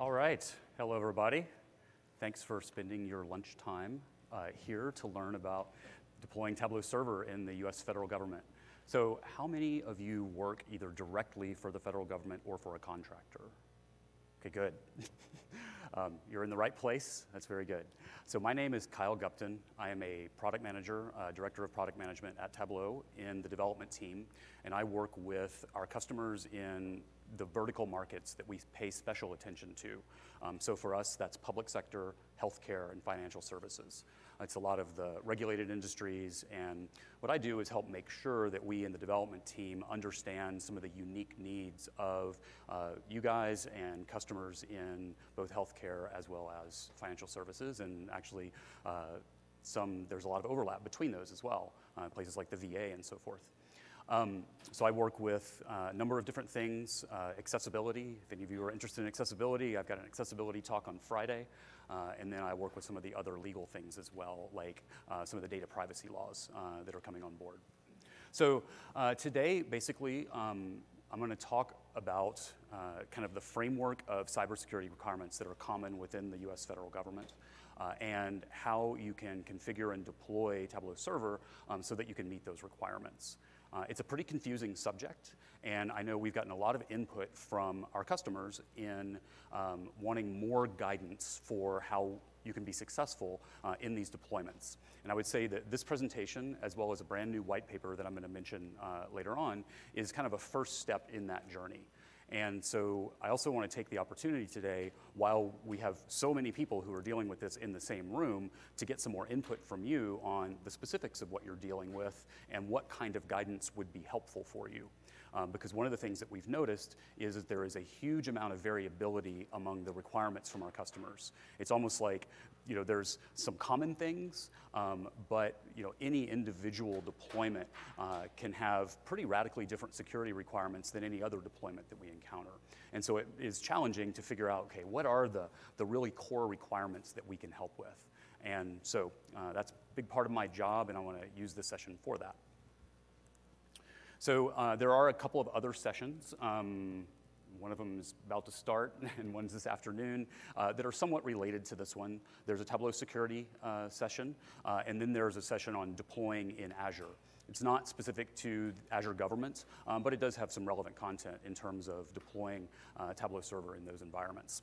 All right. Hello, everybody. Thanks for spending your lunchtime uh, here to learn about deploying Tableau Server in the US federal government. So, how many of you work either directly for the federal government or for a contractor? Okay, good. um, you're in the right place. That's very good. So, my name is Kyle Gupton. I am a product manager, uh, director of product management at Tableau in the development team, and I work with our customers in the vertical markets that we pay special attention to. Um, so for us, that's public sector, healthcare, and financial services. It's a lot of the regulated industries, and what I do is help make sure that we in the development team understand some of the unique needs of uh, you guys and customers in both healthcare as well as financial services, and actually uh, some, there's a lot of overlap between those as well, uh, places like the VA and so forth. Um, so I work with uh, a number of different things. Uh, accessibility, if any of you are interested in accessibility, I've got an accessibility talk on Friday. Uh, and then I work with some of the other legal things as well, like uh, some of the data privacy laws uh, that are coming on board. So uh, today, basically, um, I'm going to talk about kind of the framework of cybersecurity requirements that are common within the US federal government. Uh, and how you can configure and deploy Tableau Server um, so that you can meet those requirements. Uh, it's a pretty confusing subject, and I know we've gotten a lot of input from our customers in um, wanting more guidance for how you can be successful uh, in these deployments. And I would say that this presentation, as well as a brand new white paper that I'm going to mention uh, later on, is kind of a first step in that journey. And so I also want to take the opportunity today, while we have so many people who are dealing with this in the same room, to get some more input from you on the specifics of what you're dealing with and what kind of guidance would be helpful for you. Um, because one of the things that we've noticed is that there is a huge amount of variability among the requirements from our customers. It's almost like you know, there's some common things, um, but you know, any individual deployment uh, can have pretty radically different security requirements than any other deployment that we encounter. And so it is challenging to figure out, okay, what are the, the really core requirements that we can help with? And so uh, that's a big part of my job, and I want to use this session for that. So uh, there are a couple of other sessions. Um, one of them is about to start, and one's this afternoon, uh, that are somewhat related to this one. There's a Tableau security uh, session, uh, and then there's a session on deploying in Azure. It's not specific to Azure government, um, but it does have some relevant content in terms of deploying uh, Tableau server in those environments.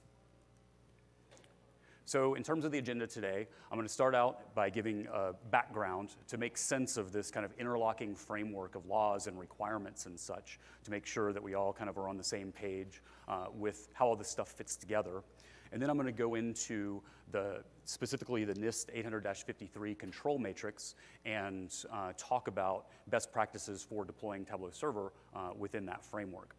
So in terms of the agenda today, I'm going to start out by giving a background to make sense of this kind of interlocking framework of laws and requirements and such to make sure that we all kind of are on the same page uh, with how all this stuff fits together. And then I'm going to go into the specifically the NIST 800-53 control matrix and uh, talk about best practices for deploying Tableau Server uh, within that framework.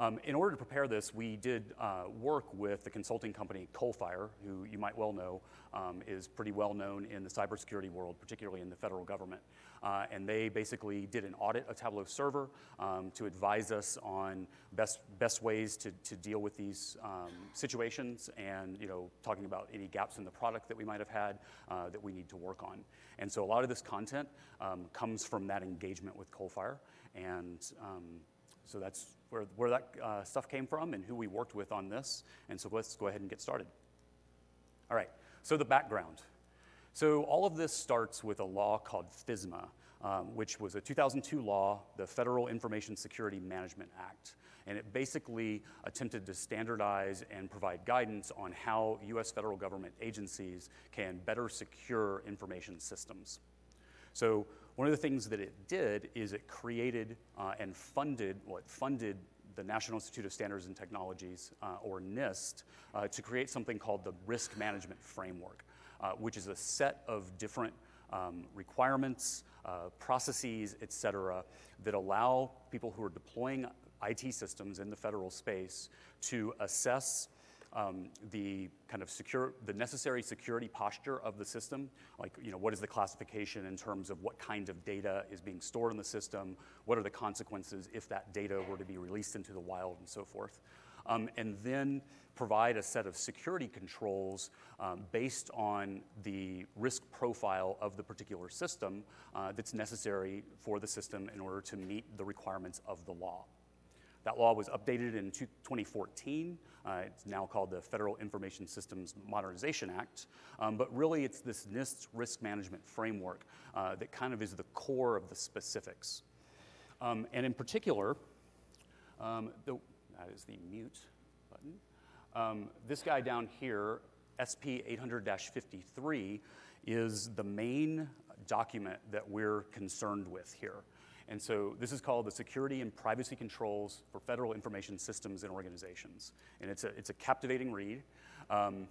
Um, in order to prepare this, we did uh, work with the consulting company Coalfire, who you might well know um, is pretty well known in the cybersecurity world, particularly in the federal government. Uh, and they basically did an audit of Tableau Server um, to advise us on best, best ways to, to deal with these um, situations and you know, talking about any gaps in the product that we might have had uh, that we need to work on. And so a lot of this content um, comes from that engagement with Coalfire. And um, so that's where, where that uh, stuff came from and who we worked with on this. And so let's go ahead and get started. All right, so the background. So all of this starts with a law called FISMA, um, which was a 2002 law, the Federal Information Security Management Act. And it basically attempted to standardize and provide guidance on how US federal government agencies can better secure information systems. So one of the things that it did is it created uh, and funded, well, funded the National Institute of Standards and Technologies, uh, or NIST, uh, to create something called the Risk Management Framework, uh, which is a set of different um, requirements, uh, processes, et cetera, that allow people who are deploying IT systems in the federal space to assess um, the kind of secure, the necessary security posture of the system, like, you know, what is the classification in terms of what kind of data is being stored in the system, what are the consequences if that data were to be released into the wild and so forth. Um, and then provide a set of security controls um, based on the risk profile of the particular system uh, that's necessary for the system in order to meet the requirements of the law. That law was updated in 2014. Uh, it's now called the Federal Information Systems Modernization Act. Um, but really, it's this NIST risk management framework uh, that kind of is the core of the specifics. Um, and in particular, um, the, that is the mute button. Um, this guy down here, SP 800 53, is the main document that we're concerned with here. And so this is called the Security and Privacy Controls for Federal Information Systems and Organizations. And it's a, it's a captivating read. Um,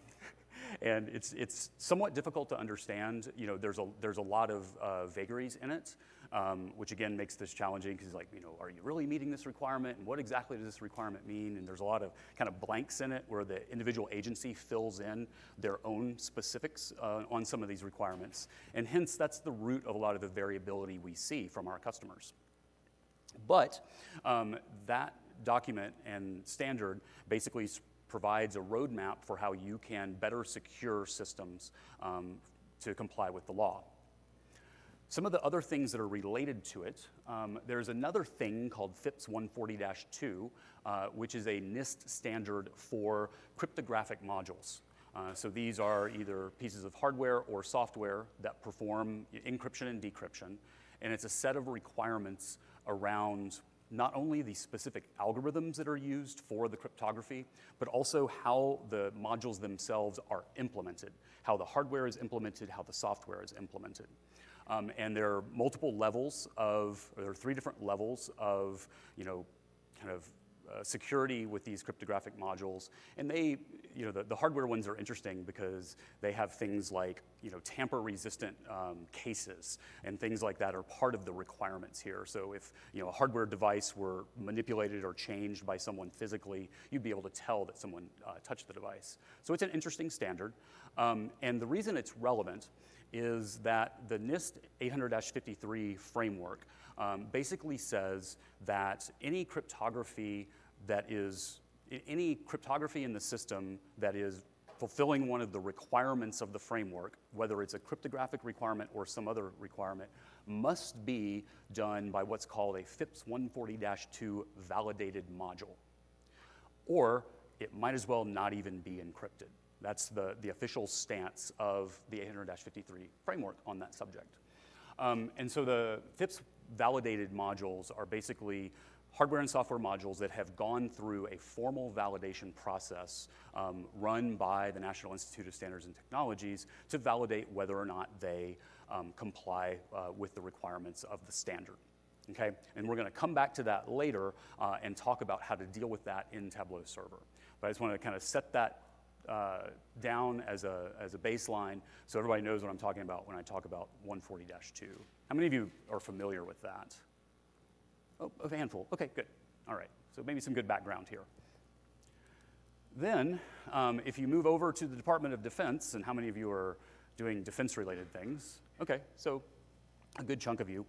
and it's, it's somewhat difficult to understand. You know, there's a, there's a lot of uh, vagaries in it um, which again makes this challenging because like, you know, are you really meeting this requirement? And what exactly does this requirement mean? And there's a lot of kind of blanks in it where the individual agency fills in their own specifics uh, on some of these requirements. And hence, that's the root of a lot of the variability we see from our customers. But um, that document and standard basically provides a roadmap for how you can better secure systems um, to comply with the law. Some of the other things that are related to it, um, there's another thing called FIPS 140-2, uh, which is a NIST standard for cryptographic modules. Uh, so these are either pieces of hardware or software that perform encryption and decryption, and it's a set of requirements around not only the specific algorithms that are used for the cryptography, but also how the modules themselves are implemented, how the hardware is implemented, how the software is implemented. Um, and there are multiple levels of, there are three different levels of, you know, kind of uh, security with these cryptographic modules. And they, you know, the, the, hardware ones are interesting because they have things like, you know, tamper-resistant um, cases and things like that are part of the requirements here. So if, you know, a hardware device were manipulated or changed by someone physically, you'd be able to tell that someone uh, touched the device. So it's an interesting standard. Um, and the reason it's relevant is that the NIST 800-53 framework um, basically says that any cryptography that is, any cryptography in the system that is fulfilling one of the requirements of the framework, whether it's a cryptographic requirement or some other requirement, must be done by what's called a FIPS 140-2 validated module. Or it might as well not even be encrypted. That's the, the official stance of the 800-53 framework on that subject. Um, and so the FIPS validated modules are basically hardware and software modules that have gone through a formal validation process um, run by the National Institute of Standards and Technologies to validate whether or not they um, comply uh, with the requirements of the standard. Okay, and we're going to come back to that later uh, and talk about how to deal with that in Tableau Server. But I just want to kind of set that uh, down as a, as a baseline so everybody knows what I'm talking about when I talk about 140-2. How many of you are familiar with that? Oh, a handful. Okay, good. All right. So maybe some good background here. Then, um, if you move over to the Department of Defense, and how many of you are doing defense-related things? Okay, so a good chunk of you.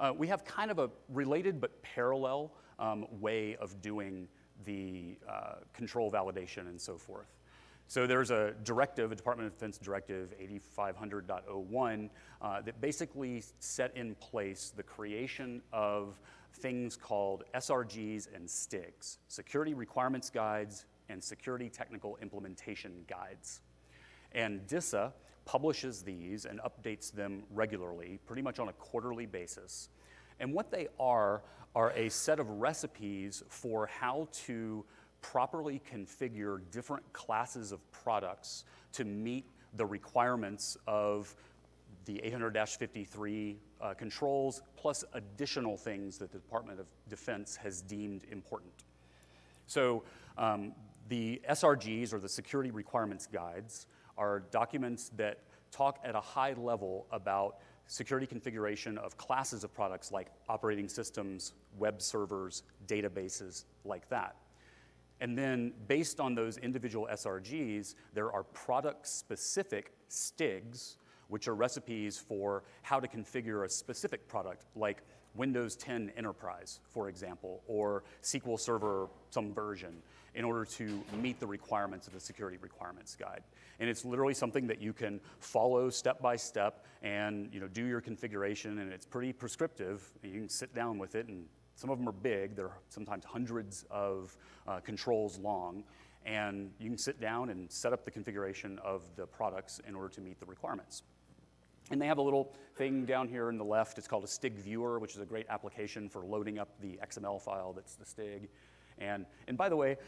Uh, we have kind of a related but parallel um, way of doing the uh, control validation and so forth. So there's a directive, a Department of Defense directive 8500.01 uh, that basically set in place the creation of things called SRGs and STIGs, Security Requirements Guides and Security Technical Implementation Guides. And DISA publishes these and updates them regularly, pretty much on a quarterly basis. And what they are are a set of recipes for how to properly configure different classes of products to meet the requirements of the 800-53 uh, controls, plus additional things that the Department of Defense has deemed important. So um, the SRGs, or the Security Requirements Guides, are documents that talk at a high level about security configuration of classes of products like operating systems, web servers, databases, like that. And then based on those individual SRGs, there are product-specific STIGs, which are recipes for how to configure a specific product, like Windows 10 Enterprise, for example, or SQL Server some version, in order to meet the requirements of the Security Requirements Guide. And it's literally something that you can follow step by step and you know, do your configuration, and it's pretty prescriptive. You can sit down with it and some of them are big, they're sometimes hundreds of uh, controls long, and you can sit down and set up the configuration of the products in order to meet the requirements. And they have a little thing down here in the left. It's called a STIG viewer, which is a great application for loading up the XML file that's the STIG. And, and by the way,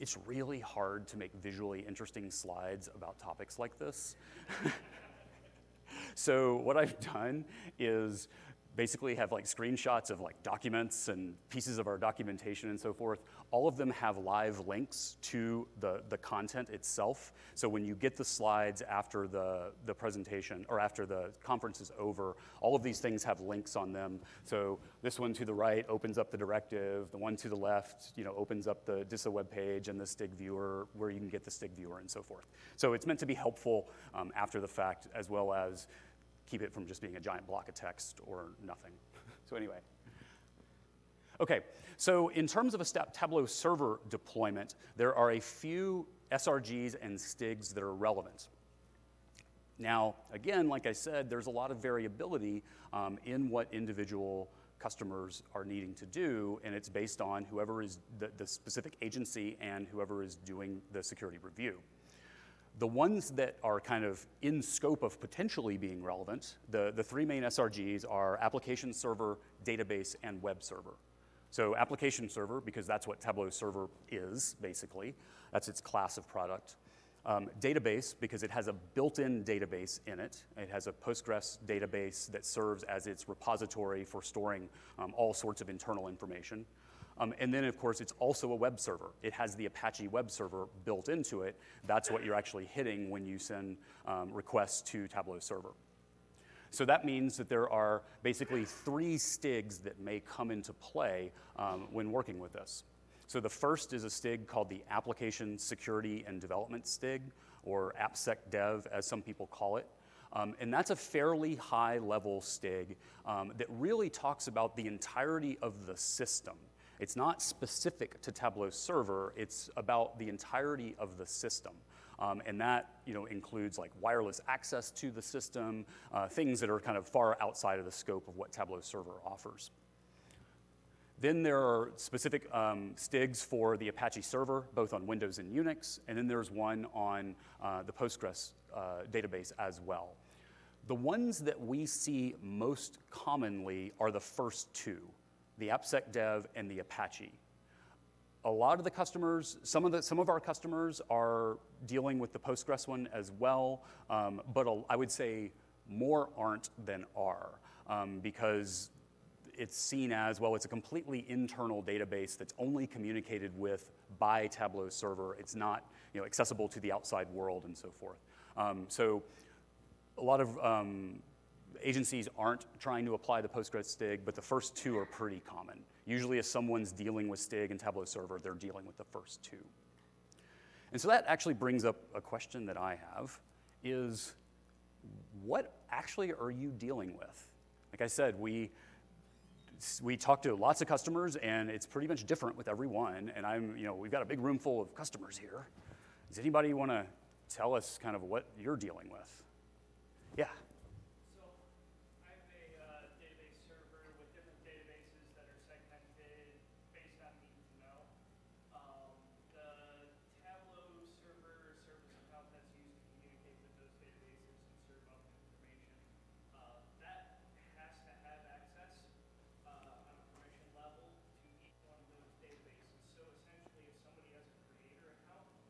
it's really hard to make visually interesting slides about topics like this. so what I've done is basically have like screenshots of like documents and pieces of our documentation and so forth. All of them have live links to the, the content itself. So when you get the slides after the, the presentation or after the conference is over, all of these things have links on them. So this one to the right opens up the directive. The one to the left, you know, opens up the DISA web page and the STIG viewer where you can get the STIG viewer and so forth. So it's meant to be helpful um, after the fact as well as keep it from just being a giant block of text or nothing. so anyway. Okay, so in terms of a step Tableau server deployment, there are a few SRGs and STIGs that are relevant. Now, again, like I said, there's a lot of variability um, in what individual customers are needing to do, and it's based on whoever is the, the specific agency and whoever is doing the security review. The ones that are kind of in scope of potentially being relevant, the, the three main SRGs are application server, database, and web server. So application server, because that's what Tableau server is, basically. That's its class of product. Um, database, because it has a built-in database in it. It has a Postgres database that serves as its repository for storing um, all sorts of internal information. Um, and then, of course, it's also a web server. It has the Apache web server built into it. That's what you're actually hitting when you send um, requests to Tableau server. So that means that there are basically three STIGs that may come into play um, when working with this. So the first is a STIG called the Application Security and Development STIG, or AppSec Dev, as some people call it. Um, and that's a fairly high level STIG um, that really talks about the entirety of the system. It's not specific to Tableau Server, it's about the entirety of the system. Um, and that you know, includes like wireless access to the system, uh, things that are kind of far outside of the scope of what Tableau Server offers. Then there are specific um, STIGs for the Apache server, both on Windows and Unix, and then there's one on uh, the Postgres uh, database as well. The ones that we see most commonly are the first two the AppSec Dev, and the Apache. A lot of the customers, some of, the, some of our customers are dealing with the Postgres one as well, um, but a, I would say more aren't than are um, because it's seen as, well, it's a completely internal database that's only communicated with by Tableau server. It's not you know, accessible to the outside world and so forth. Um, so a lot of um, agencies aren't trying to apply the Postgres STIG, but the first two are pretty common. Usually if someone's dealing with STIG and Tableau Server, they're dealing with the first two. And so that actually brings up a question that I have, is what actually are you dealing with? Like I said, we, we talk to lots of customers and it's pretty much different with every one. And I'm, you know, we've got a big room full of customers here. Does anybody want to tell us kind of what you're dealing with? Yeah.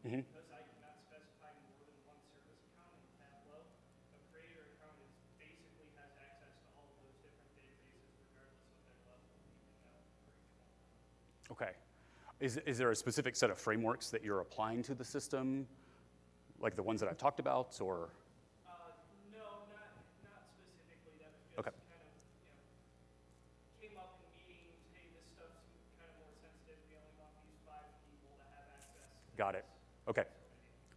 Mm-hmm. Because I cannot specify more than one service account in Tableau, a creator account is basically has access to all of those different databases regardless of their level of detail for each one. Okay. Is, is there a specific set of frameworks that you're applying to the system, like the ones that I've talked about, or? Uh, no, not, not specifically. That was just okay. kind of, you know, came up in meetings, hey, this stuff's kind of more sensitive. We only want these five people to have access. Got it. Okay.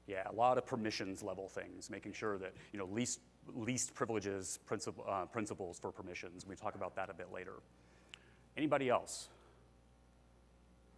Yeah, a lot of permissions level things, making sure that, you know, least, least privileges princip uh, principles for permissions. We talk about that a bit later. Anybody else?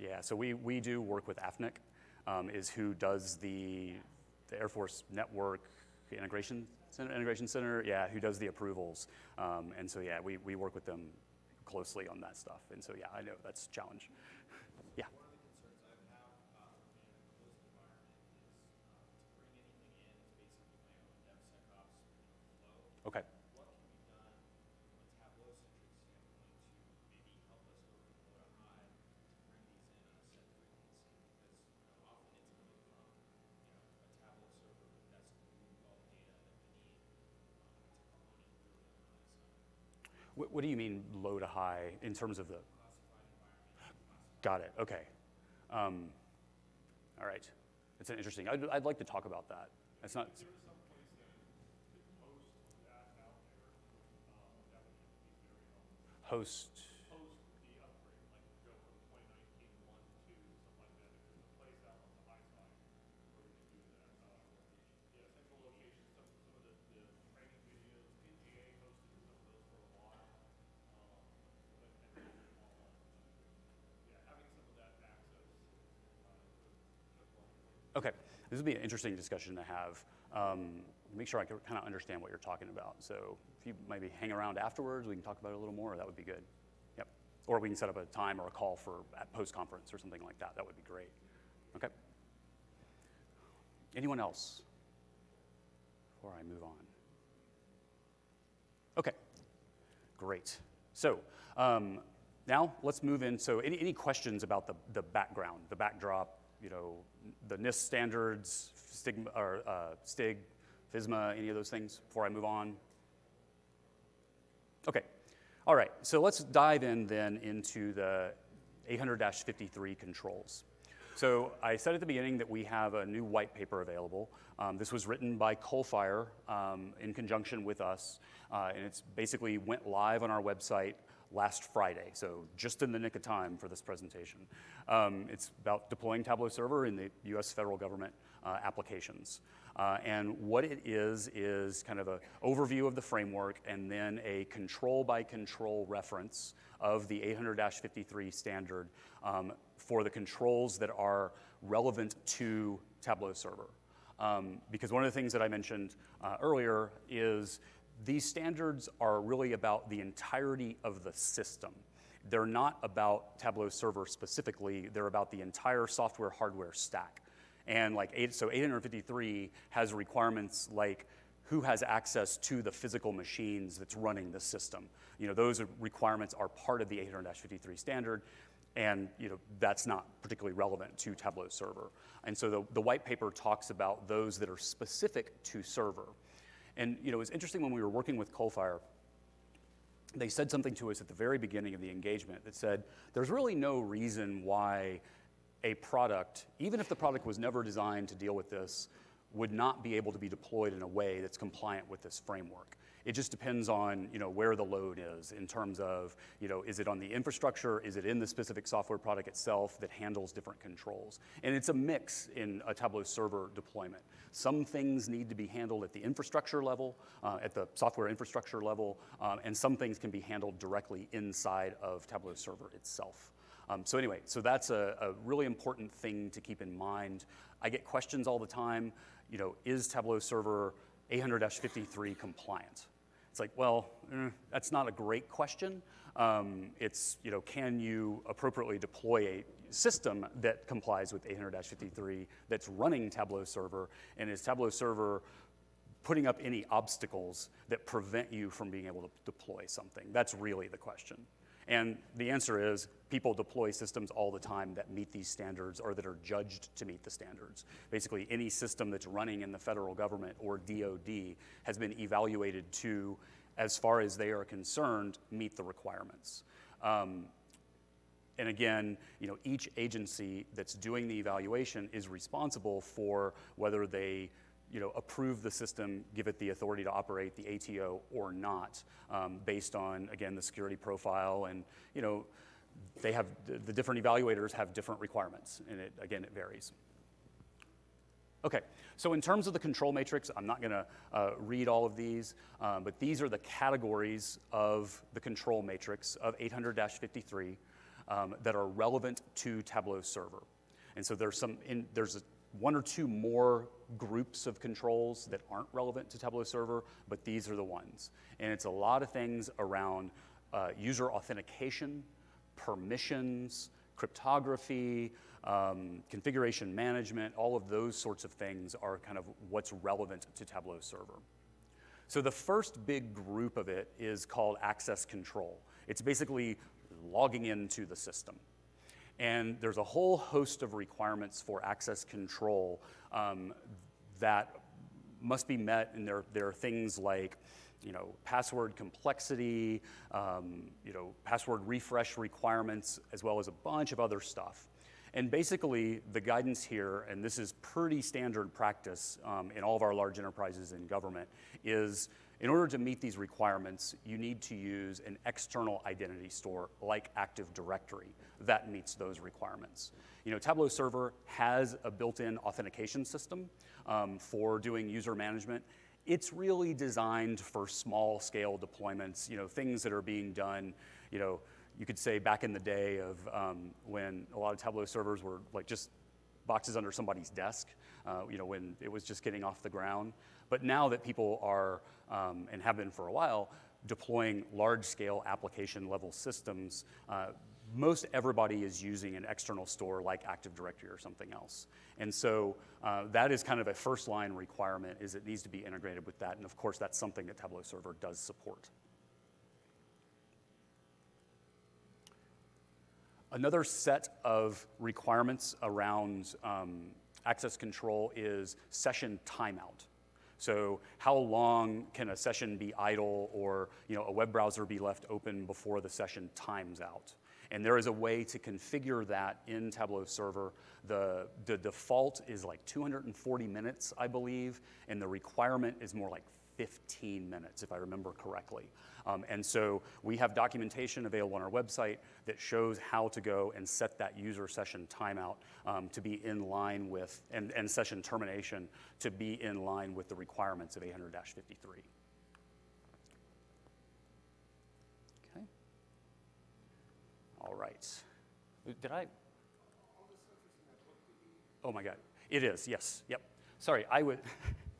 Yeah, so we, we do work with AFNIC, um, is who does the, the Air Force Network Integration Center, Integration Center, yeah, who does the approvals. Um, and so, yeah, we, we work with them closely on that stuff. And so, yeah, I know that's a challenge. Yeah. One of the concerns I would have um, in a closed environment is um, to bring anything in is basically my own DevSecOps you know, flow. Okay. What can be done from a Tableau-centric standpoint to maybe help us go from low to high to bring these in on a set frequency? Because you know, often it's coming from you know, a Tableau server, but that's moved all the data that we need. Um, it's component really on the high side. What, do you mean low to high in terms of the? Got it, okay. Um, all right. It's an interesting, I'd, I'd like to talk about that. It's not, host, Post the upgrade, like go from twenty nineteen one to two, something like that, if there's a place out on the high side where we can do that. Uh, yeah, central location, some, some of the, the training videos, NGA hosted some of those for a while. Um, but, and then all that. Yeah, having some of that access, uh, could, could work. Okay, this would be an interesting discussion to have. Um, make sure I can kind of understand what you're talking about. So if you maybe hang around afterwards, we can talk about it a little more. That would be good. Yep. Or we can set up a time or a call for at post conference or something like that. That would be great. Okay. Anyone else? Before I move on. Okay. Great. So um, now let's move in. So any, any questions about the, the background, the backdrop, you know, the NIST standards, stigma, or, uh, STIG, FISMA, any of those things before I move on? Okay. All right. So let's dive in then into the 800-53 controls. So I said at the beginning that we have a new white paper available. Um, this was written by Coalfire um, in conjunction with us, uh, and it's basically went live on our website last Friday, so just in the nick of time for this presentation. Um, it's about deploying Tableau Server in the U.S. federal government uh, applications. Uh, and what it is is kind of an overview of the framework and then a control by control reference of the 800-53 standard um, for the controls that are relevant to Tableau Server. Um, because one of the things that I mentioned uh, earlier is these standards are really about the entirety of the system. They're not about Tableau Server specifically, they're about the entire software hardware stack. And like eight, so 853 has requirements like who has access to the physical machines that's running the system. You know, those requirements are part of the 800-53 standard, and you know, that's not particularly relevant to Tableau Server. And so the, the white paper talks about those that are specific to server. And you know, it's interesting when we were working with Coalfire, they said something to us at the very beginning of the engagement that said, there's really no reason why a product, even if the product was never designed to deal with this, would not be able to be deployed in a way that's compliant with this framework. It just depends on you know, where the load is in terms of, you know, is it on the infrastructure, is it in the specific software product itself that handles different controls? And it's a mix in a Tableau server deployment. Some things need to be handled at the infrastructure level, uh, at the software infrastructure level, um, and some things can be handled directly inside of Tableau server itself. Um, so anyway, so that's a, a really important thing to keep in mind. I get questions all the time, you know, is Tableau server 800-53 compliant? It's like, well, eh, that's not a great question. Um, it's, you know, can you appropriately deploy a system that complies with 800-53 that's running Tableau server, and is Tableau server putting up any obstacles that prevent you from being able to deploy something? That's really the question. And the answer is people deploy systems all the time that meet these standards or that are judged to meet the standards. Basically, any system that's running in the federal government or DoD has been evaluated to, as far as they are concerned, meet the requirements. Um, and again, you know, each agency that's doing the evaluation is responsible for whether they you know, approve the system, give it the authority to operate the ATO or not, um, based on, again, the security profile. And, you know, they have, the, different evaluators have different requirements, and it, again, it varies. Okay, so in terms of the control matrix, I'm not going to uh, read all of these, um, but these are the categories of the control matrix of 800-53 um, that are relevant to Tableau Server. And so there's some in, there's a, one or two more groups of controls that aren't relevant to Tableau Server, but these are the ones. And it's a lot of things around uh, user authentication, permissions, cryptography, um, configuration management, all of those sorts of things are kind of what's relevant to Tableau Server. So the first big group of it is called access control. It's basically logging into the system. And there's a whole host of requirements for access control um, that must be met, and there, there are things like you know, password complexity, um, you know, password refresh requirements, as well as a bunch of other stuff. And basically, the guidance here, and this is pretty standard practice um, in all of our large enterprises in government, is in order to meet these requirements, you need to use an external identity store like Active Directory that meets those requirements. You know, Tableau Server has a built-in authentication system um, for doing user management. It's really designed for small scale deployments, you know, things that are being done, you know, you could say back in the day of um, when a lot of Tableau servers were like just boxes under somebody's desk, uh, you know, when it was just getting off the ground. But now that people are, um, and have been for a while, deploying large scale application level systems, uh, most everybody is using an external store like Active Directory or something else. And so uh, that is kind of a first line requirement is it needs to be integrated with that. And of course, that's something that Tableau Server does support. Another set of requirements around um, access control is session timeout. So how long can a session be idle or you know, a web browser be left open before the session times out? And there is a way to configure that in Tableau Server. The, the default is like 240 minutes, I believe, and the requirement is more like 15 minutes, if I remember correctly. Um, and so we have documentation available on our website that shows how to go and set that user session timeout um, to be in line with, and, and session termination to be in line with the requirements of 800-53. All right. Did I? Oh my God. It is, yes, yep. Sorry, I would.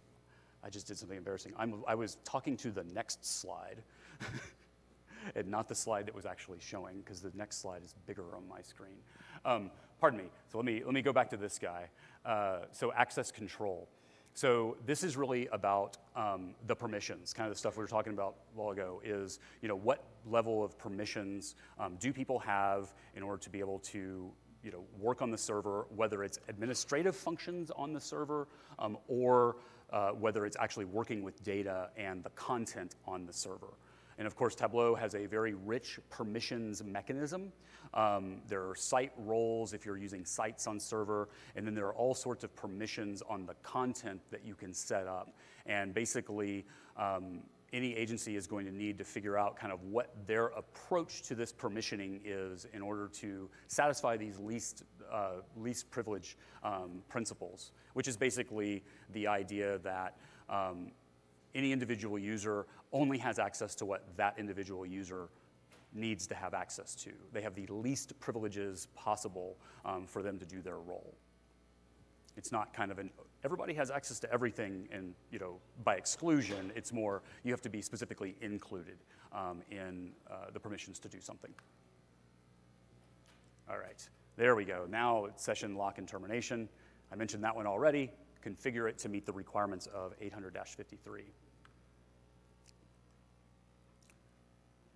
I just did something embarrassing. I'm, I was talking to the next slide and not the slide that was actually showing because the next slide is bigger on my screen. Um, pardon me. So let me, let me go back to this guy. Uh, so access control. So this is really about um, the permissions, kind of the stuff we were talking about a while ago is, you know, what level of permissions um, do people have in order to be able to you know, work on the server, whether it's administrative functions on the server um, or uh, whether it's actually working with data and the content on the server. And of course, Tableau has a very rich permissions mechanism. Um, there are site roles if you're using sites on server, and then there are all sorts of permissions on the content that you can set up. And basically, um, any agency is going to need to figure out kind of what their approach to this permissioning is in order to satisfy these least, uh, least privilege um, principles, which is basically the idea that um, any individual user only has access to what that individual user needs to have access to. They have the least privileges possible um, for them to do their role. It's not kind of an everybody has access to everything, and you know by exclusion, it's more you have to be specifically included um, in uh, the permissions to do something. All right, there we go. Now session lock and termination. I mentioned that one already. Configure it to meet the requirements of 800-53.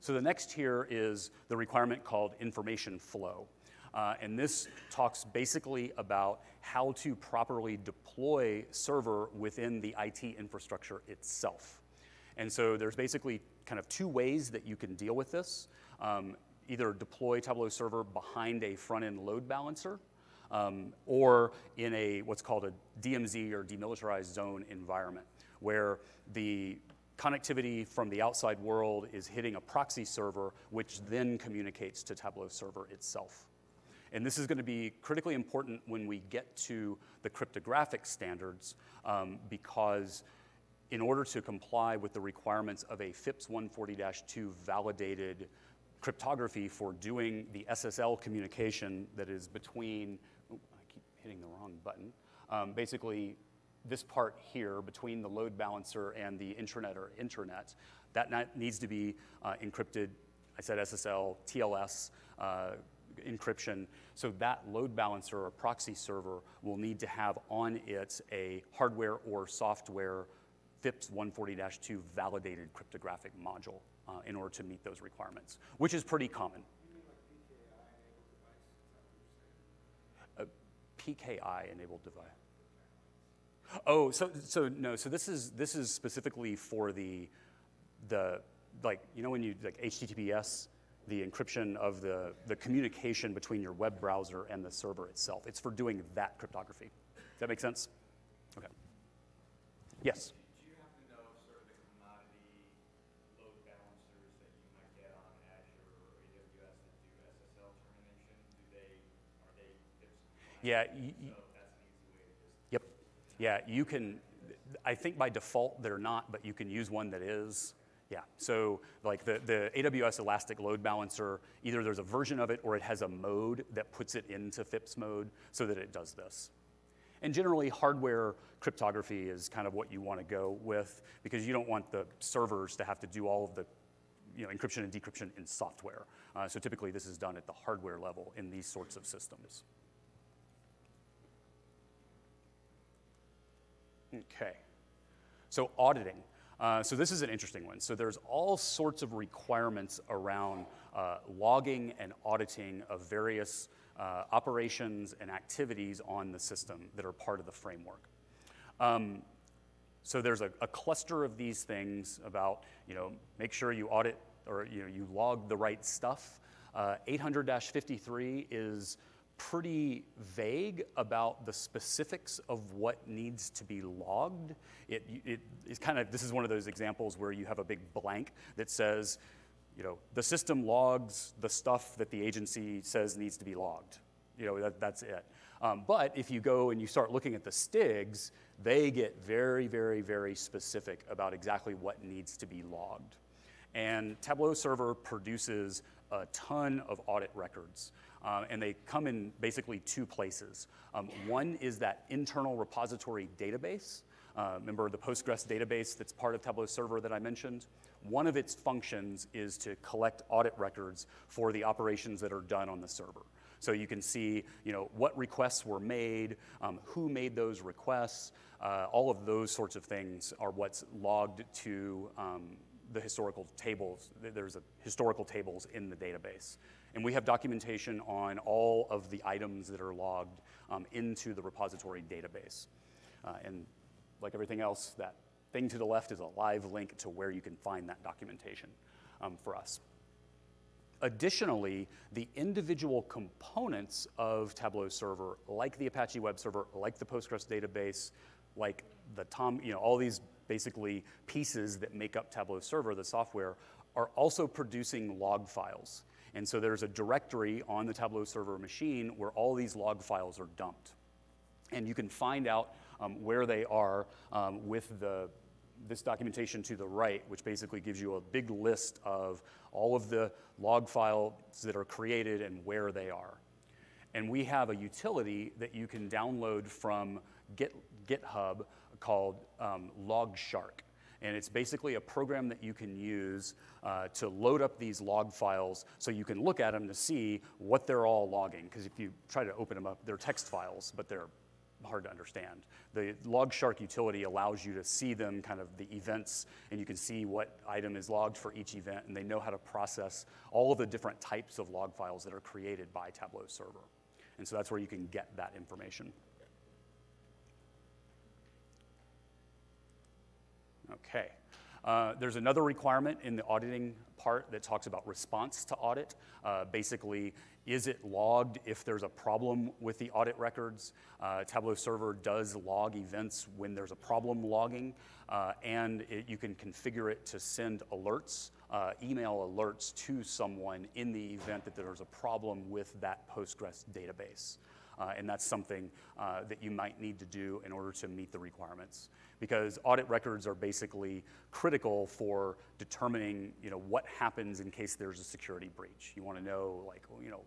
So the next here is the requirement called information flow. Uh, and this talks basically about how to properly deploy server within the IT infrastructure itself. And so there's basically kind of two ways that you can deal with this. Um, either deploy Tableau Server behind a front-end load balancer, um, or in a what's called a DMZ or demilitarized zone environment, where the connectivity from the outside world is hitting a proxy server, which then communicates to Tableau Server itself. And this is going to be critically important when we get to the cryptographic standards um, because in order to comply with the requirements of a FIPS 140-2 validated cryptography for doing the SSL communication that is between, oh, I keep hitting the wrong button, um, basically this part here between the load balancer and the intranet or internet, that needs to be uh, encrypted. I said SSL, TLS, uh, encryption. So that load balancer or proxy server will need to have on it a hardware or software FIPS 140-2 validated cryptographic module uh, in order to meet those requirements, which is pretty common. PKI enabled device. Oh, so so no, so this is this is specifically for the the like you know when you like HTTPS, the encryption of the the communication between your web browser and the server itself. It's for doing that cryptography. Does that make sense? Okay. Yes. Do you Yeah, you can, I think by default they're not, but you can use one that is. Yeah, so like the, the AWS Elastic Load Balancer, either there's a version of it or it has a mode that puts it into FIPS mode so that it does this. And generally, hardware cryptography is kind of what you want to go with because you don't want the servers to have to do all of the you know, encryption and decryption in software. Uh, so typically, this is done at the hardware level in these sorts of systems. Okay. So auditing. Uh, so this is an interesting one. So there's all sorts of requirements around uh, logging and auditing of various uh, operations and activities on the system that are part of the framework. Um, so there's a, a, cluster of these things about, you know, make sure you audit or you know you log the right stuff. 800-53 uh, is pretty vague about the specifics of what needs to be logged. It, it, it's kind of, this is one of those examples where you have a big blank that says, you know, the system logs the stuff that the agency says needs to be logged. You know, that, that's it. Um, but if you go and you start looking at the STIGs, they get very, very, very specific about exactly what needs to be logged. And Tableau Server produces a ton of audit records. Uh, and they come in basically two places. Um, one is that internal repository database. Uh, remember the Postgres database that's part of Tableau Server that I mentioned? One of its functions is to collect audit records for the operations that are done on the server. So you can see, you know, what requests were made, um, who made those requests, uh, all of those sorts of things are what's logged to um, the historical tables. There's a historical tables in the database. And we have documentation on all of the items that are logged um, into the repository database. Uh, and like everything else, that thing to the left is a live link to where you can find that documentation um, for us. Additionally, the individual components of Tableau Server, like the Apache Web Server, like the Postgres database, like the Tom, you know, all these basically pieces that make up Tableau Server, the software, are also producing log files. And so there's a directory on the Tableau server machine where all these log files are dumped. And you can find out um, where they are um, with the, this documentation to the right, which basically gives you a big list of all of the log files that are created and where they are. And we have a utility that you can download from Git, GitHub called um, LogShark. And it's basically a program that you can use uh, to load up these log files so you can look at them to see what they're all logging. Because if you try to open them up, they're text files, but they're hard to understand. The LogShark utility allows you to see them, kind of the events, and you can see what item is logged for each event, and they know how to process all of the different types of log files that are created by Tableau Server. And so that's where you can get that information. Okay. Uh, there's another requirement in the auditing part that talks about response to audit. Uh, basically, is it logged if there's a problem with the audit records? Uh, Tableau Server does log events when there's a problem logging, uh, and it, you can configure it to send alerts, uh, email alerts to someone in the event that there's a problem with that Postgres database. Uh, and that's something uh, that you might need to do in order to meet the requirements. Because audit records are basically critical for determining, you know, what happens in case there's a security breach. You want to know, like, you know,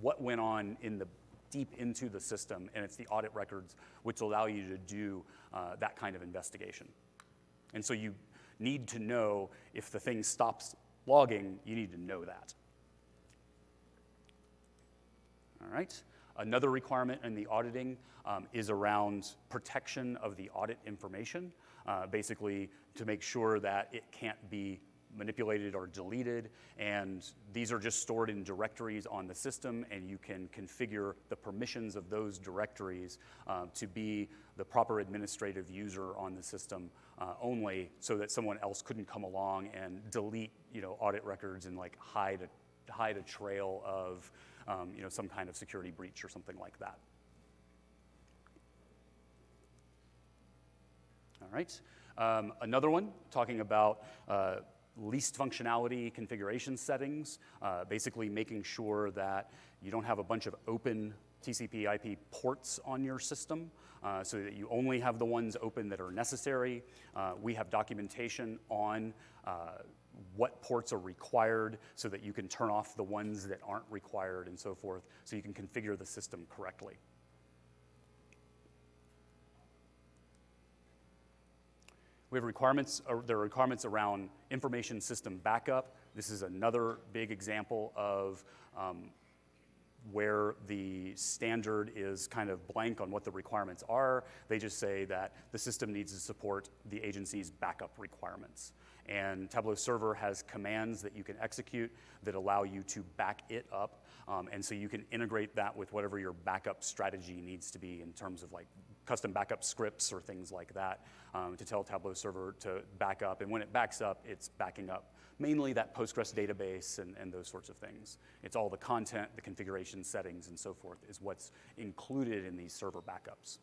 what went on in the deep into the system, and it's the audit records which allow you to do uh, that kind of investigation. And so you need to know if the thing stops logging, you need to know that. All right. Another requirement in the auditing um, is around protection of the audit information, uh, basically to make sure that it can't be manipulated or deleted. And these are just stored in directories on the system, and you can configure the permissions of those directories uh, to be the proper administrative user on the system uh, only so that someone else couldn't come along and delete you know, audit records and like hide a, hide a trail of um, you know, some kind of security breach or something like that. All right. Um, another one talking about uh, least functionality configuration settings, uh, basically making sure that you don't have a bunch of open TCP IP ports on your system uh, so that you only have the ones open that are necessary. Uh, we have documentation on uh, what ports are required so that you can turn off the ones that aren't required and so forth so you can configure the system correctly. We have requirements, uh, there are requirements around information system backup. This is another big example of um, where the standard is kind of blank on what the requirements are. They just say that the system needs to support the agency's backup requirements. And Tableau Server has commands that you can execute that allow you to back it up. Um, and so you can integrate that with whatever your backup strategy needs to be in terms of like custom backup scripts or things like that um, to tell Tableau Server to back up. And when it backs up, it's backing up mainly that Postgres database and, and those sorts of things. It's all the content, the configuration settings, and so forth is what's included in these server backups.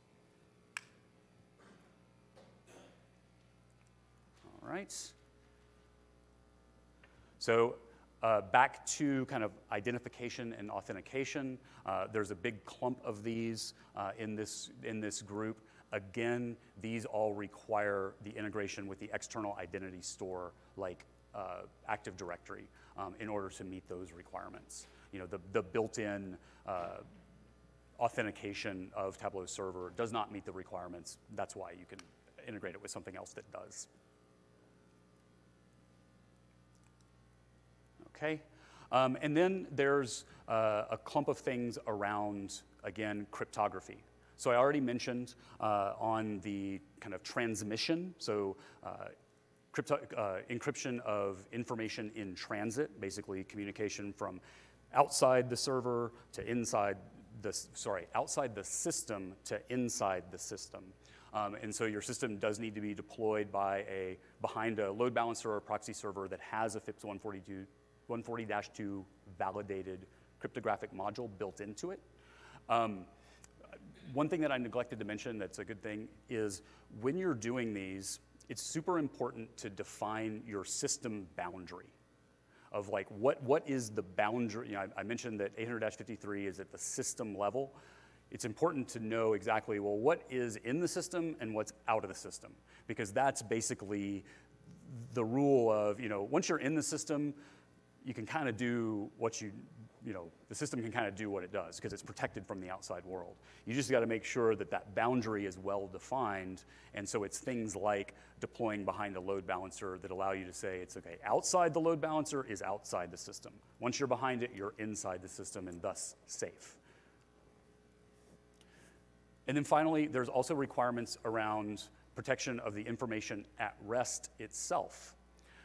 All right. So uh, back to kind of identification and authentication. Uh, there's a big clump of these uh, in, this, in this group. Again, these all require the integration with the external identity store like uh, Active Directory um, in order to meet those requirements. You know, the, the built-in uh, authentication of Tableau Server does not meet the requirements. That's why you can integrate it with something else that does. Okay? Um, and then there's uh, a clump of things around, again, cryptography. So I already mentioned uh, on the kind of transmission, so uh, crypto, uh, encryption of information in transit, basically communication from outside the server to inside the, sorry, outside the system to inside the system. Um, and so your system does need to be deployed by a, behind a load balancer or proxy server that has a FIPS 142 140-2 validated cryptographic module built into it. Um, one thing that I neglected to mention that's a good thing is when you're doing these, it's super important to define your system boundary of like what, what is the boundary. You know, I, I mentioned that 800-53 is at the system level. It's important to know exactly, well, what is in the system and what's out of the system because that's basically the rule of, you know, once you're in the system, you can kind of do what you, you know, the system can kind of do what it does because it's protected from the outside world. You just got to make sure that that boundary is well defined. And so it's things like deploying behind a load balancer that allow you to say it's okay, outside the load balancer is outside the system. Once you're behind it, you're inside the system and thus safe. And then finally, there's also requirements around protection of the information at rest itself.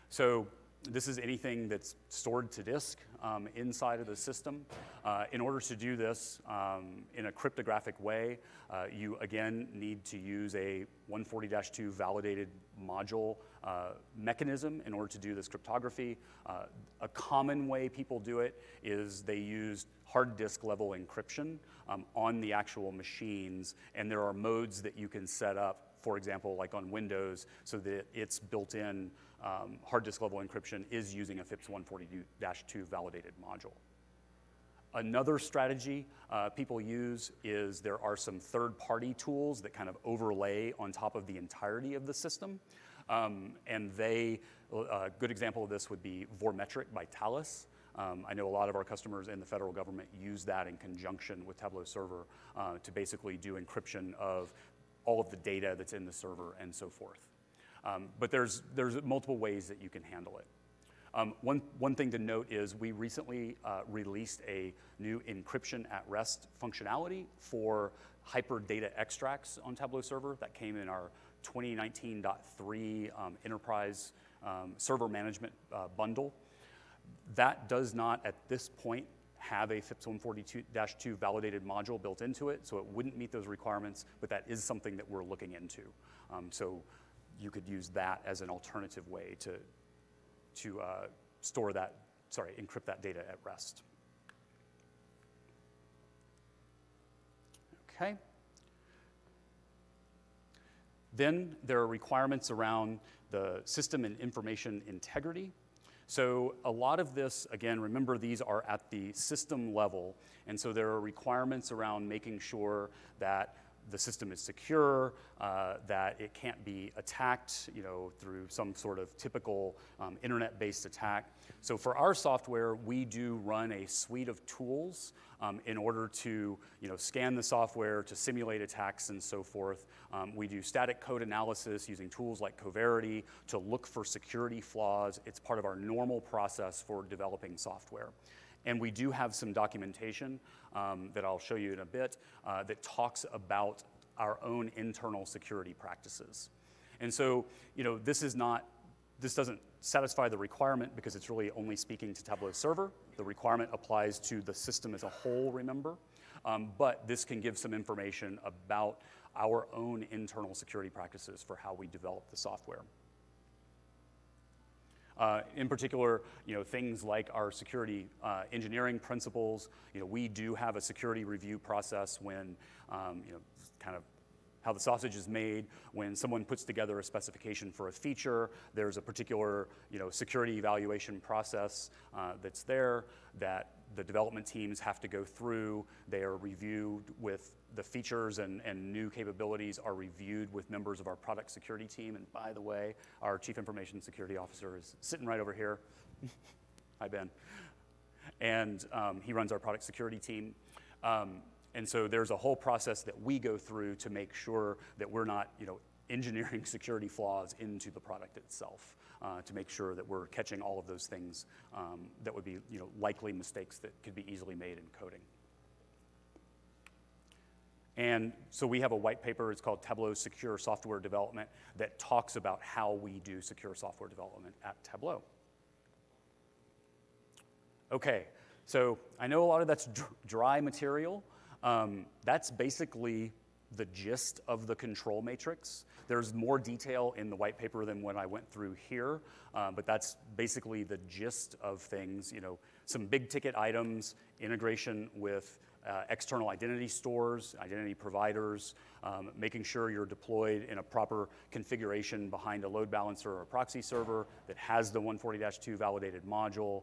So this is anything that's stored to disk um, inside of the system. Uh, in order to do this um, in a cryptographic way, uh, you again need to use a 140-2 validated module uh, mechanism in order to do this cryptography. Uh, a common way people do it is they use hard disk level encryption um, on the actual machines, and there are modes that you can set up, for example, like on Windows, so that it's built in um, hard disk level encryption is using a FIPS 140-2 validated module. Another strategy uh, people use is there are some third-party tools that kind of overlay on top of the entirety of the system. Um, and they, a uh, good example of this would be Vormetric by Thales. Um, I know a lot of our customers in the federal government use that in conjunction with Tableau Server uh, to basically do encryption of all of the data that's in the server and so forth. Um, but there's, there's multiple ways that you can handle it. Um, one, one thing to note is we recently uh, released a new encryption at rest functionality for hyper data extracts on Tableau Server that came in our 2019.3 um, enterprise um, server management uh, bundle. That does not, at this point, have a FIPS 142-2 validated module built into it, so it wouldn't meet those requirements, but that is something that we're looking into. Um, so you could use that as an alternative way to, to uh, store that, sorry, encrypt that data at rest. Okay. Then there are requirements around the system and information integrity. So a lot of this, again, remember these are at the system level, and so there are requirements around making sure that the system is secure, uh, that it can't be attacked, you know, through some sort of typical um, internet-based attack. So for our software, we do run a suite of tools um, in order to, you know, scan the software to simulate attacks and so forth. Um, we do static code analysis using tools like Coverity to look for security flaws. It's part of our normal process for developing software. And we do have some documentation um, that I'll show you in a bit uh, that talks about our own internal security practices. And so, you know, this is not, this doesn't satisfy the requirement because it's really only speaking to Tableau Server. The requirement applies to the system as a whole, remember? Um, but this can give some information about our own internal security practices for how we develop the software. Uh, in particular, you know, things like our security uh, engineering principles. You know, we do have a security review process when, um, you know, kind of how the sausage is made. When someone puts together a specification for a feature, there's a particular, you know, security evaluation process uh, that's there that the development teams have to go through. They are reviewed with the features and, and new capabilities are reviewed with members of our product security team. And by the way, our chief information security officer is sitting right over here. Hi, Ben. And um, he runs our product security team. Um, and so there's a whole process that we go through to make sure that we're not, you know, engineering security flaws into the product itself uh, to make sure that we're catching all of those things um, that would be, you know, likely mistakes that could be easily made in coding. And so we have a white paper, it's called Tableau Secure Software Development, that talks about how we do secure software development at Tableau. Okay, so I know a lot of that's dry material. Um, that's basically the gist of the control matrix. There's more detail in the white paper than what I went through here, uh, but that's basically the gist of things. You know, some big ticket items, integration with uh, external identity stores, identity providers, um, making sure you're deployed in a proper configuration behind a load balancer or a proxy server that has the 140-2 validated module,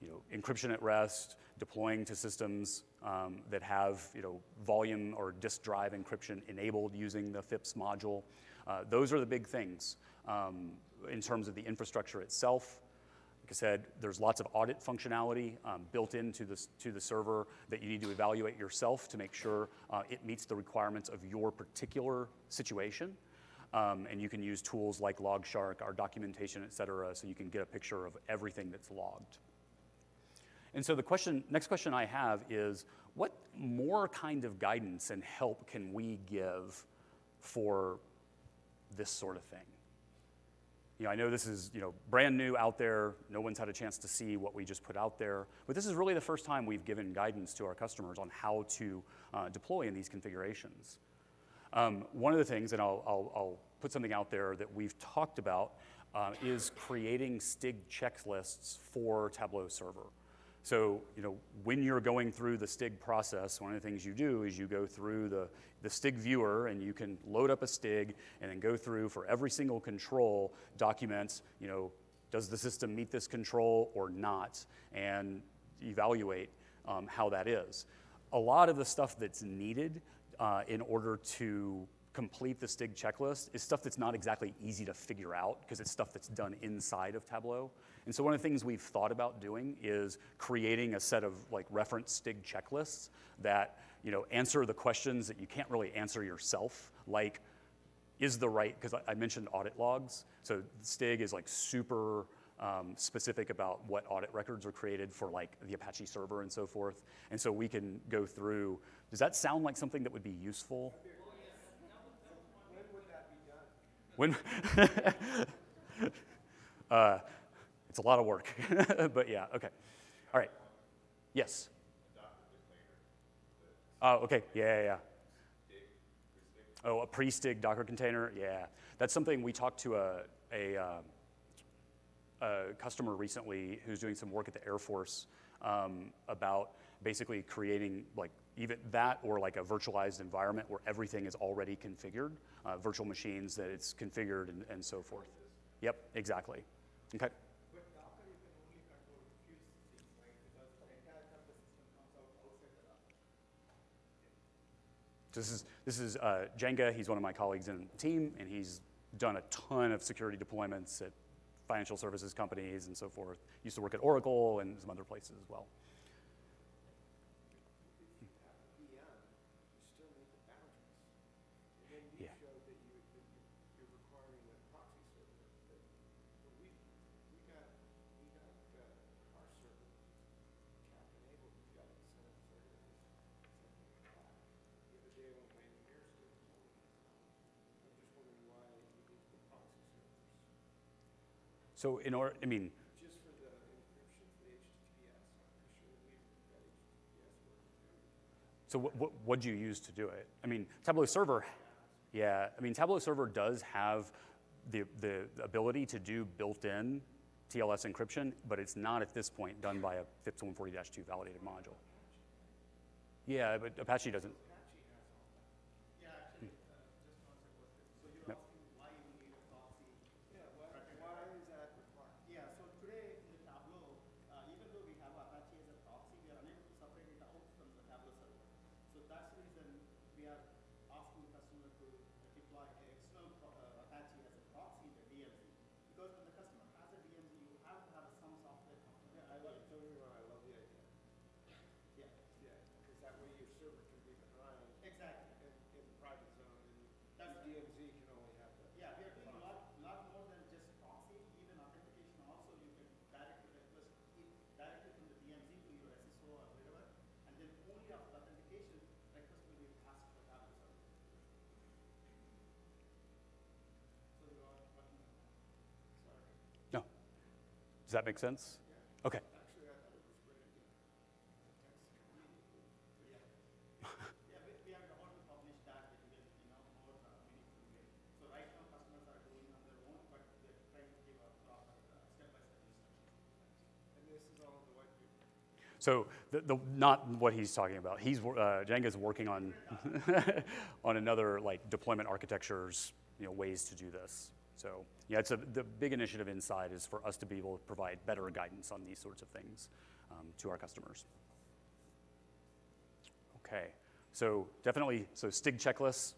you know, encryption at rest, deploying to systems um, that have you know, volume or disk drive encryption enabled using the FIPS module. Uh, those are the big things um, in terms of the infrastructure itself. Like I said, there's lots of audit functionality um, built into the, to the server that you need to evaluate yourself to make sure uh, it meets the requirements of your particular situation. Um, and you can use tools like LogShark, our documentation, et cetera, so you can get a picture of everything that's logged. And so the question, next question I have is, what more kind of guidance and help can we give for this sort of thing? you know, I know this is you know brand new out there. No one's had a chance to see what we just put out there, but this is really the first time we've given guidance to our customers on how to uh, deploy in these configurations. Um, one of the things, and I'll, I'll, I'll, put something out there that we've talked about, uh, is creating STIG checklists for Tableau Server. So, you know, when you're going through the STIG process, one of the things you do is you go through the, the STIG viewer and you can load up a STIG and then go through for every single control documents, you know, does the system meet this control or not, and evaluate um, how that is. A lot of the stuff that's needed uh, in order to complete the STIG checklist is stuff that's not exactly easy to figure out because it's stuff that's done inside of Tableau. And so one of the things we've thought about doing is creating a set of like reference STIG checklists that you know answer the questions that you can't really answer yourself, like is the right because I, I, mentioned audit logs. So STIG is like super um, specific about what audit records are created for like the Apache server and so forth. And so we can go through. Does that sound like something that would be useful? When, uh, it's a lot of work, but yeah, okay. All right. Yes. Oh, okay. Yeah, yeah, yeah. Oh, a pre-stig Docker container. Yeah, that's something we talked to a a, uh, a customer recently who's doing some work at the Air Force um, about basically creating like even that or like a virtualized environment where everything is already configured, uh, virtual machines that it's configured and, and so forth. Yep, exactly. Okay. This is, this is uh, Jenga. He's one of my colleagues in the team, and he's done a ton of security deployments at financial services companies and so forth. Used to work at Oracle and some other places as well. So in order, I mean. Just for the encryption for the HTTPS, I'm sure we've got HTTPS So what, what, do you use to do it? I mean, Tableau Server, yeah, I mean, Tableau Server does have the, the ability to do built-in TLS encryption, but it's not at this point done by a FIPS 140-2 validated module. Yeah, but Apache doesn't. Does that make sense? Okay. So the, the, not what he's talking about. He's uh, Jenga's working on on another like deployment architectures, you know, ways to do this. So yeah, it's a, the big initiative inside is for us to be able to provide better guidance on these sorts of things um, to our customers. Okay, so definitely, so STIG checklists,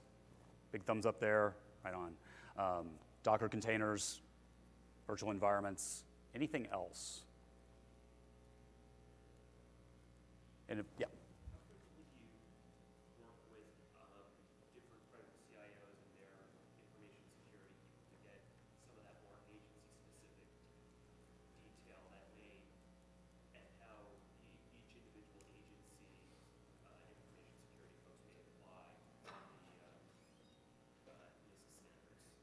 big thumbs up there, right on. Um, Docker containers, virtual environments, anything else? And yeah.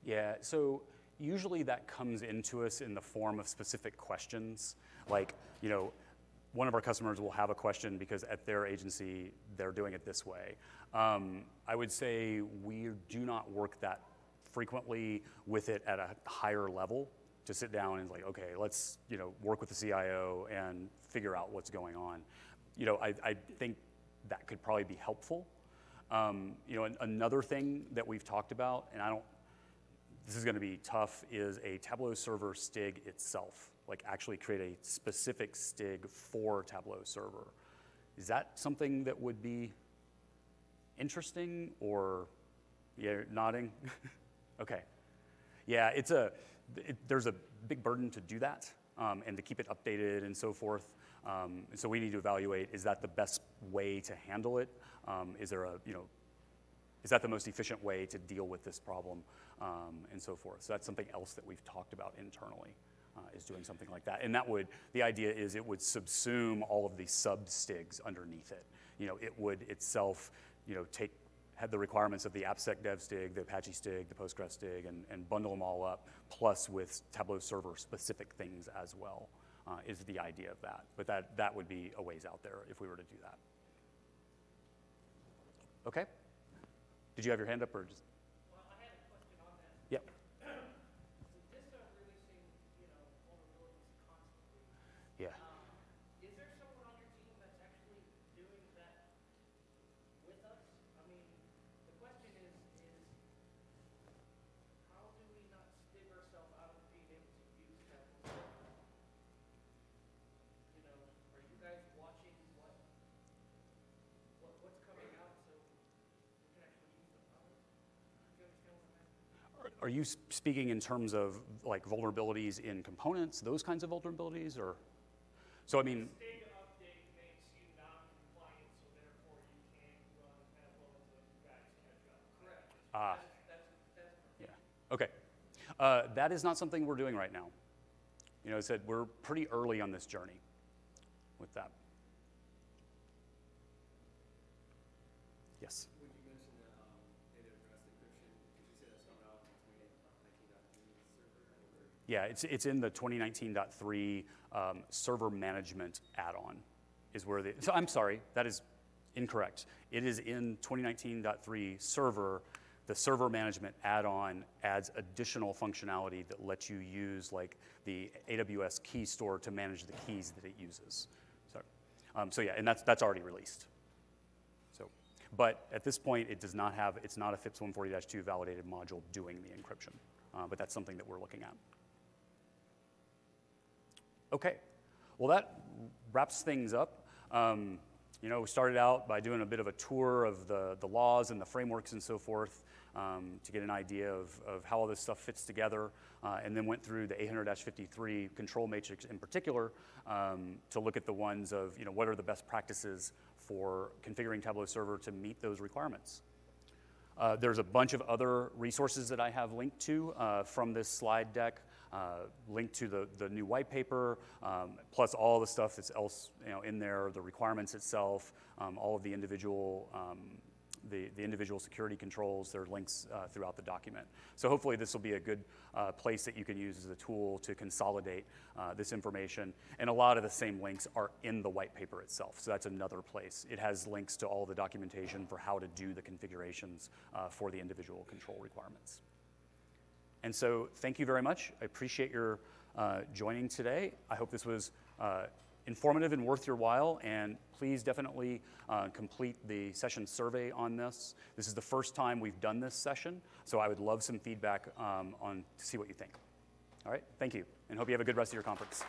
Yeah, so usually that comes into us in the form of specific questions. Like, you know, one of our customers will have a question because at their agency, they're doing it this way. Um, I would say we do not work that frequently with it at a higher level to sit down and like, okay, let's, you know, work with the CIO and figure out what's going on. You know, I, I think that could probably be helpful. Um, you know, an, another thing that we've talked about, and I don't, this is going to be tough, is a Tableau server STIG itself. Like actually create a specific STIG for Tableau server. Is that something that would be interesting or, yeah, nodding? okay. Yeah, it's a, it, there's a big burden to do that um, and to keep it updated and so forth. Um, so we need to evaluate, is that the best way to handle it? Um, is there a, you know, is that the most efficient way to deal with this problem um, and so forth? So that's something else that we've talked about internally. Uh, is doing something like that, and that would the idea is it would subsume all of the sub stigs underneath it. You know, it would itself, you know, take had the requirements of the AppSec dev stig, the Apache stig, the Postgres stig, and, and bundle them all up, plus with Tableau server specific things as well, uh, is the idea of that. But that, that would be a ways out there if we were to do that. Okay? Did you have your hand up or just? Well, I had a question on that. Yep. So DISA releasing, you know, vulnerabilities constantly. Yeah. Um, is there someone on your team that's actually doing that with us? I mean, the question is, is how do we not stig ourselves out of being able to use that? You know, are you guys watching what, what, what's coming out so we can actually use the power? Do you understand what I'm asking? Are- Are you speaking in terms of like vulnerabilities in components, those kinds of vulnerabilities, or? So I mean, Stig update makes you non-compliant, so therefore you can't run as well as the guys catch up. Correct. ah, That's, that's, yeah, okay. Uh, that is not something we're doing right now. You know, I said we're pretty early on this journey with that. Yeah, it's, it's in the 2019.3 um, server management add-on is where the, so I'm sorry, that is incorrect. It is in 2019.3 server. The server management add-on adds additional functionality that lets you use like the AWS key store to manage the keys that it uses. So, um, so yeah, and that's, that's already released. So, but at this point, it does not have, it's not a FIPS 140-2 validated module doing the encryption. Uh, but that's something that we're looking at. Okay, well, that wraps things up. Um, you know, we started out by doing a bit of a tour of the, the laws and the frameworks and so forth um, to get an idea of, of how all this stuff fits together, uh, and then went through the 800-53 control matrix in particular um, to look at the ones of, you know, what are the best practices for configuring Tableau Server to meet those requirements. Uh, there's a bunch of other resources that I have linked to uh, from this slide deck, uh, linked to the, the new white paper, um, plus all the stuff that's else you know, in there, the requirements itself, um, all of the individual, um, the, the individual security controls, there are links uh, throughout the document. So hopefully this will be a good uh, place that you can use as a tool to consolidate uh, this information. And a lot of the same links are in the white paper itself. So that's another place. It has links to all the documentation for how to do the configurations uh, for the individual control requirements. And so thank you very much. I appreciate your uh, joining today. I hope this was uh, informative and worth your while. And please definitely uh, complete the session survey on this. This is the first time we've done this session, so I would love some feedback um, on to see what you think. All right, thank you, and hope you have a good rest of your conference.